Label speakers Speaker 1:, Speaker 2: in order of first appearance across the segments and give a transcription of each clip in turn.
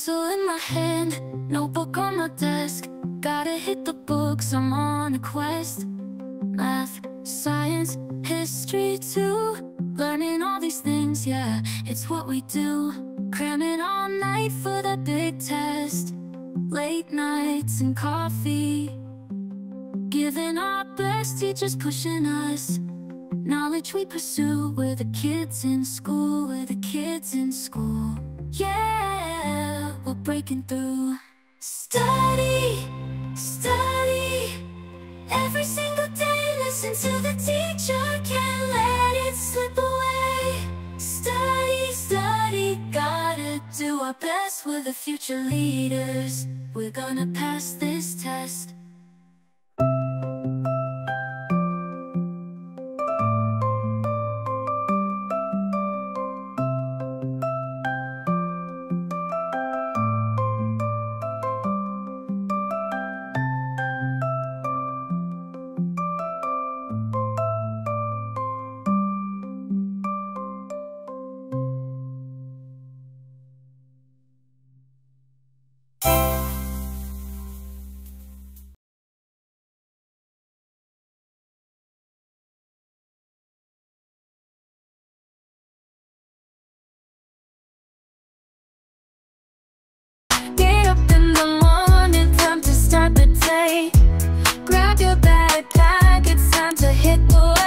Speaker 1: Pencil in my hand, notebook on my desk. Gotta hit the books, I'm on a quest. Math, science, history too. Learning all these things, yeah, it's what we do. Cramming all night for that big test. Late nights and coffee. Giving our best, teachers pushing us. Knowledge we pursue, we're the kids in school We're the kids in school. Yeah, we're breaking through. Study, study. Every single day listen to the teacher. Can't let it slip away. Study, study. Gotta do our best, we're the future leaders. We're gonna pass this test time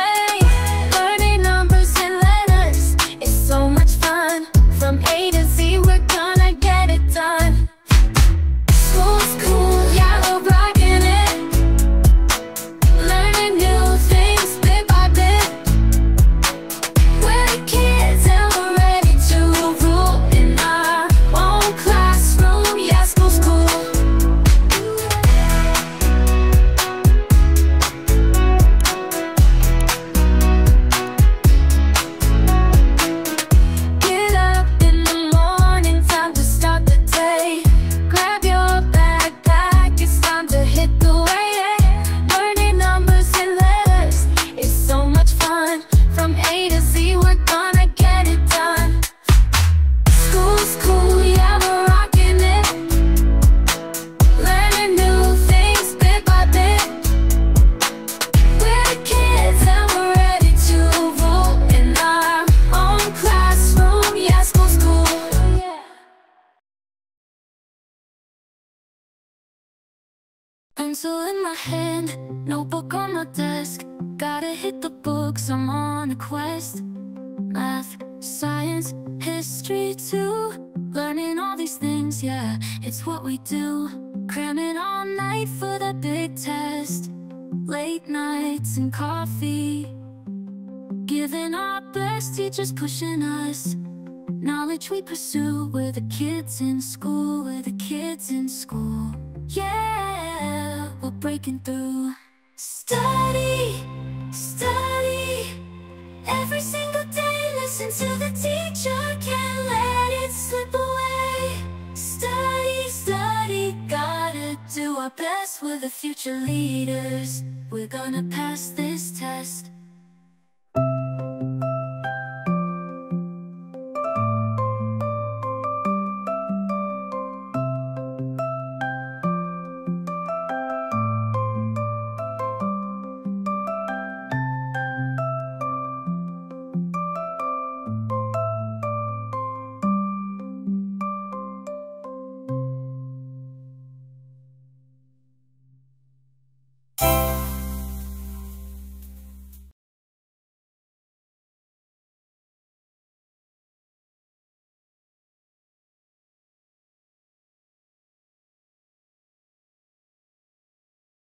Speaker 1: Pencil in my hand, notebook on my desk. Gotta hit the books, I'm on a quest. Math, science, history too. Learning all these things, yeah, it's what we do. Cramming all night for that big test. Late nights and coffee. Giving our best, teachers pushing us. Knowledge we pursue, we're the kids in school, we're the kids in school. Yeah, breaking through. Study, study. Every single day, listen to the teacher, can't let it slip away. Study, study, gotta do our best, we're the future leaders. We're gonna pass this test.